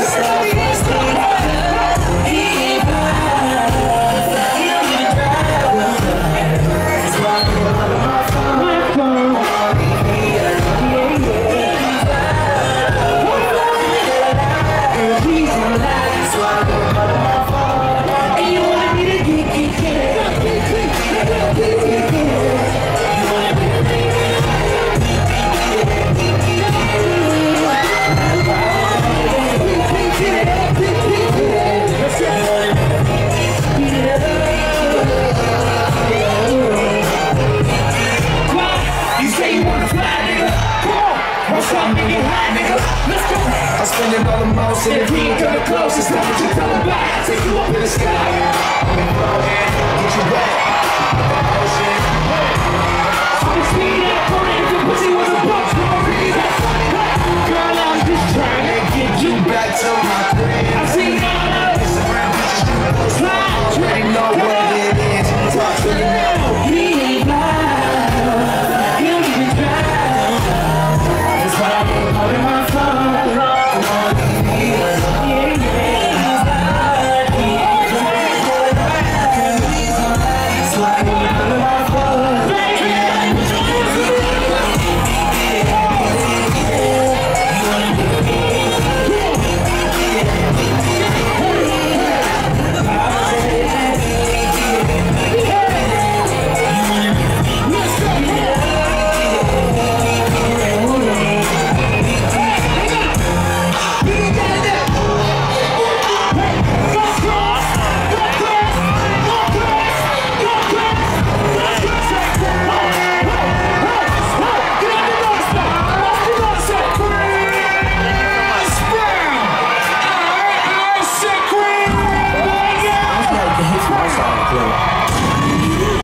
Just Let's go. I spend it all the most, and if he ain't coming close, it's time to tell him back. Take you up in the sky.